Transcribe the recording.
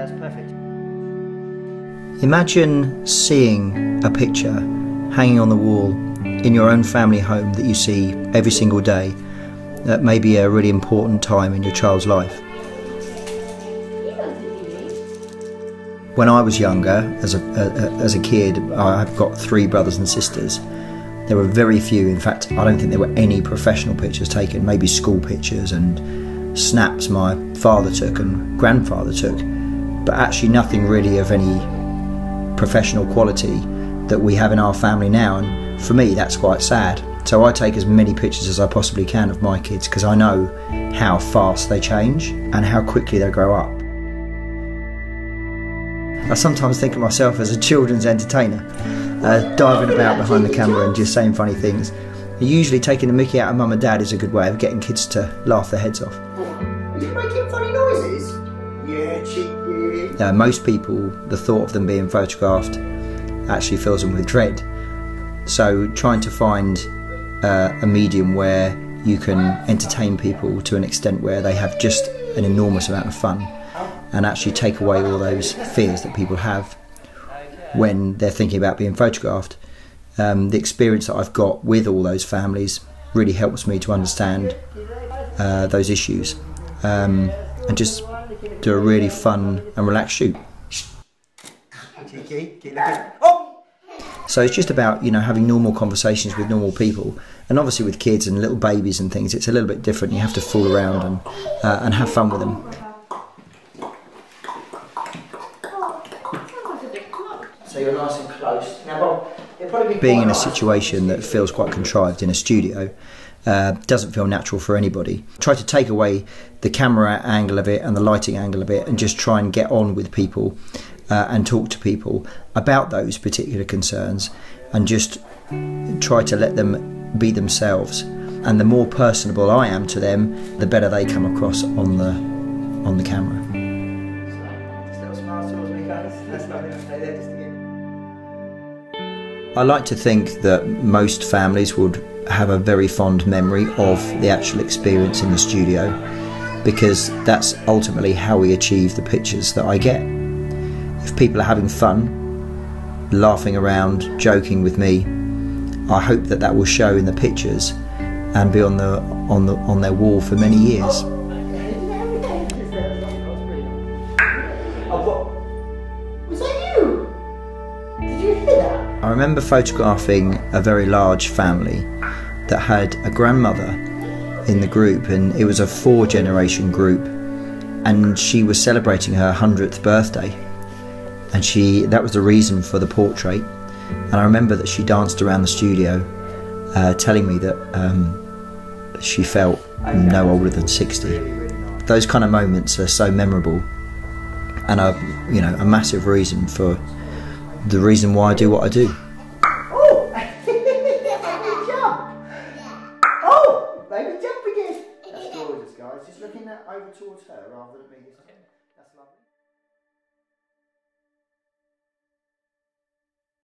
That's perfect. Imagine seeing a picture hanging on the wall in your own family home that you see every single day that may be a really important time in your child's life. When I was younger, as a, a, as a kid, I've got three brothers and sisters. There were very few, in fact, I don't think there were any professional pictures taken, maybe school pictures and snaps my father took and grandfather took, but actually nothing really of any professional quality that we have in our family now. And for me, that's quite sad. So I take as many pictures as I possibly can of my kids because I know how fast they change and how quickly they grow up. I sometimes think of myself as a children's entertainer, uh, diving about behind the camera and just saying funny things. Usually taking the mickey out of mum and dad is a good way of getting kids to laugh their heads off. You making funny noises? Uh, most people, the thought of them being photographed actually fills them with dread. So trying to find uh, a medium where you can entertain people to an extent where they have just an enormous amount of fun and actually take away all those fears that people have when they're thinking about being photographed. Um, the experience that I've got with all those families really helps me to understand uh, those issues um, and just do a really fun and relaxed shoot. So it's just about you know having normal conversations with normal people, and obviously with kids and little babies and things, it's a little bit different. You have to fool around and uh, and have fun with them. So you're nice and close. Now, Bob, Being in a situation that feels quite contrived in a studio uh, doesn't feel natural for anybody. Try to take away the camera angle of it and the lighting angle of it, and just try and get on with people uh, and talk to people about those particular concerns, and just try to let them be themselves. And the more personable I am to them, the better they come across on the on the camera. I like to think that most families would have a very fond memory of the actual experience in the studio because that's ultimately how we achieve the pictures that I get. If people are having fun, laughing around, joking with me, I hope that that will show in the pictures and be on the on the on their wall for many years. Was that you? Did you hear that? I remember photographing a very large family that had a grandmother in the group, and it was a four generation group, and she was celebrating her 100th birthday. And she that was the reason for the portrait. And I remember that she danced around the studio, uh, telling me that um, she felt no older than 60. Those kind of moments are so memorable, and are you know a massive reason for the reason why I do what I do. Oh! baby jump! Oh! Baby jump again! That's gorgeous, guys. Just looking over towards her rather than me. That's lovely.